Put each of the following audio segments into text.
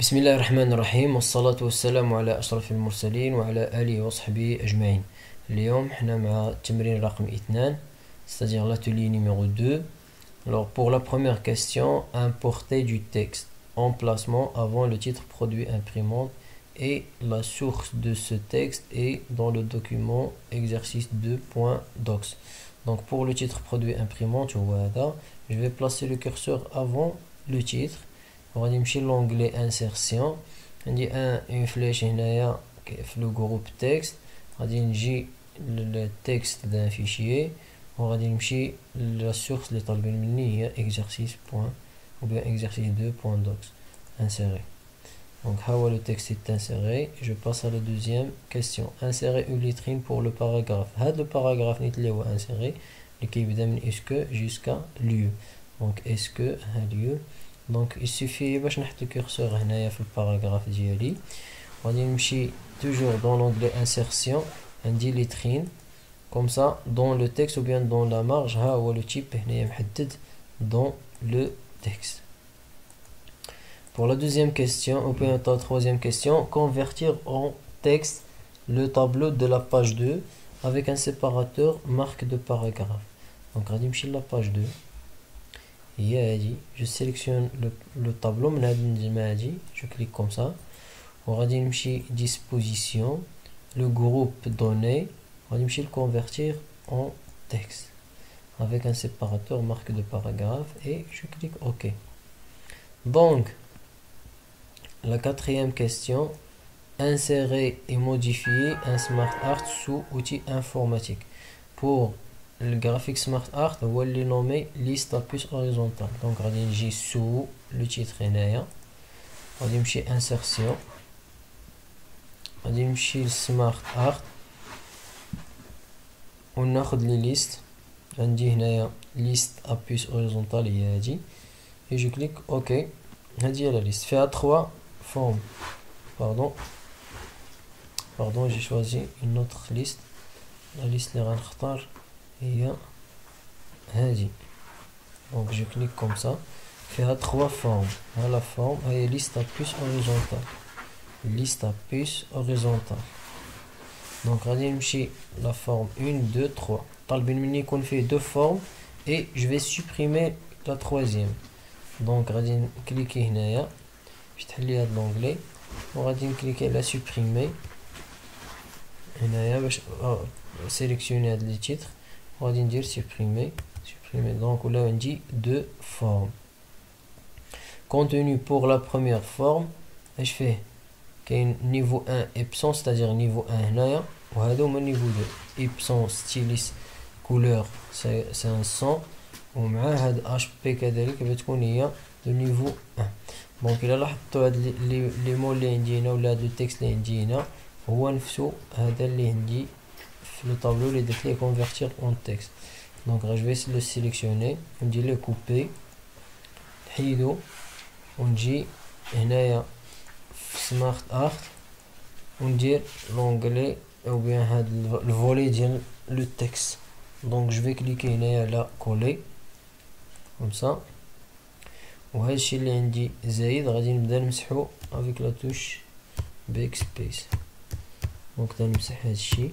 بسم الله الرحمن الرحيم والصلاة والسلام على أشرف المرسلين وعلى آله وصحبه أجمعين اليوم حنا مع التمرين رقم اثنان c'est-à-dire l'atelier numéro 2 alors pour la première question importer du texte emplacement avant le titre produit imprimante et la source de ce texte est dans le document exercice 2.docs donc pour le titre produit imprimante je vais placer le curseur avant le titre غادي نمشي l'onglet insertion عندي ان اون فلاش هنايا في لو جروب تكست غادي نجي للتكست دان فيشيي وغادي نمشي لا سورس اللي طالبين مني هي exercice point ou bien exercice 2.docs insérer donc how le texte est inséré je passe à la deuxième question insérer une litrine pour le paragraphe هذا le paragraphe نيت اللي هو inséré اللي كيبدا من est-ce que jusqu'à lieu donc est-ce que lieu دونك يسوفي باش نحط الكورسور هنايا في الباراغراف ديالي غادي نمشي توجور دون لونغلي انسيرسيون عندي ليترين كوم سا دون لو تكست او بيان دون لا مارج ها هو لو تيب هنايا محدد دون لو تكست Pour la deuxième question, ou bien la troisième question, convertir en texte le tableau de la page 2 avec un séparateur marque de paragraphe. Donc, on va la page 2. je sélectionne le, le tableau je clique comme ça on va disposition. Le groupe donné. on va le convertir en texte. Avec un séparateur marque de paragraphe et je clique ok. Donc la quatrième question. Insérer et modifier un smart art sous outil informatique. Pour le graphique smart art هو اللي nommé liste à puce horizontale donc غادي نجي sous le titre هنايا غادي نمشي insertion غادي نمشي لسمارت ارت وناخد لي ليست عندي هنايا ليست ابيس اوريزونتال هي هادي اي جو كليك اوكي هادي هي لا ليست فيها تخوا فورم باردون باردون جي شوازي اون اوتر ليست لا ليست اللي غنختار هي هادي دونك جو كليك كوم سا فيها تخوا فورم ها لا فورم هي ليست ا بلس اوريزونتال ليست ا بلس اوريزونتال دونك غادي نمشي لا فورم 1 2 3 طالبين مني يكون فيه دو فورم اي جو في سوبريمي لا تروازيام دونك غادي نكليكي هنايا باش تحلي هاد لونغلي وغادي نكليكي على سوبريمي هنايا باش سيليكسيوني هاد لي تيتر on va dire supprimer supprimer donc là on dit deux formes contenu pour la première forme je fais niveau 1 epson c'est-à-dire niveau 1 هنايا وهذا هما niveau 2 epson stylus couleur c'est 500 ومع هاد اش بي كذلك بتكون هي دو نيفو 1 دونك الا لاحظتوا هاد لي مو اللي عندي هنا ولا هاد التكست اللي عندي هنا هو نفسه هذا اللي عندي le tableau les déclés convertir en texte donc je vais le sélectionner on dit le couper on dit smart art on dit l'onglet ou bien le volet le texte donc je vais cliquer là coller comme ça وهذا الشيء اللي عندي زايد غادي نبدا نمسحو avec la touche backspace donc نمسح هذا الشيء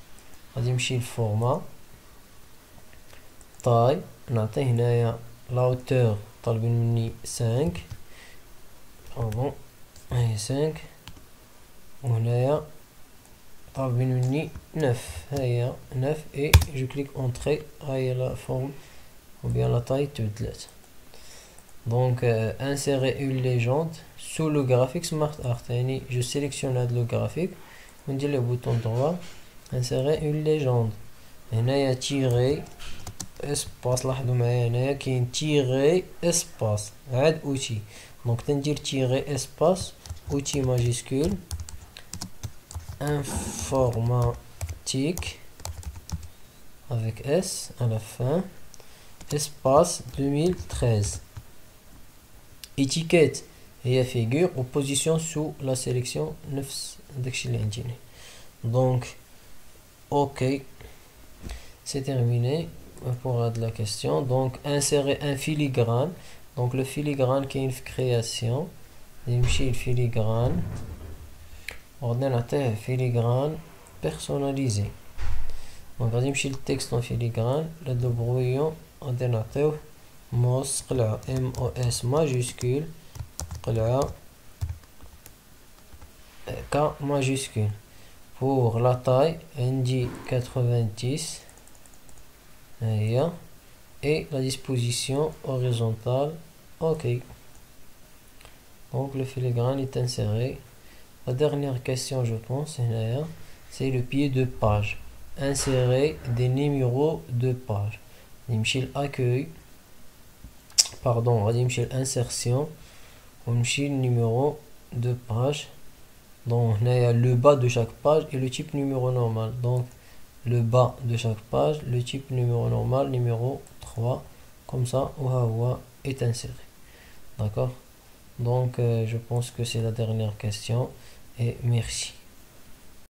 غادي نمشي للفورما طاي نعطي هنايا لاوتور طالبين مني سانك بون هاي سانك وهنايا طالبين مني نف هيا نف اي جو كليك اونتري هاي لا فورم ou bien la taille تبدلات donc euh, insérer une légende sous le graphique smart art يعني je sélectionne le graphique on dit le bouton droit insérer une légende هنايا تيغي اسباس لاحظوا معايا هنايا كاين تيغي اسباس عاد اوتي دونك تندير تيغي اسباس outil majuscule, informatique, avec S à la fin, espace 2013. Étiquette et figure ou position sous la sélection 9 donc OK. C'est terminé pour de la question. Donc, insérer un filigrane. Donc, le filigrane qui est une création. Nimshi le filigrane. Ordinateur filigrane personnalisé. Donc, nimshi le texte en filigrane. Le brouillon ordinateur mos M-O-S majuscule. Euh, K majuscule pour la taille ND 90 et la disposition horizontale ok. Donc le filigrane est inséré. La dernière question je pense c'est le pied de page. Insérer des numéros de page. Nimshil accueil. Pardon insertion. Le numéro de page donc y a le bas de chaque page et le type numéro normal. Donc le bas de chaque page le type numéro normal numéro 3 comme ça Oua est inséré. D'accord? Donc euh, je pense que c'est la dernière question et merci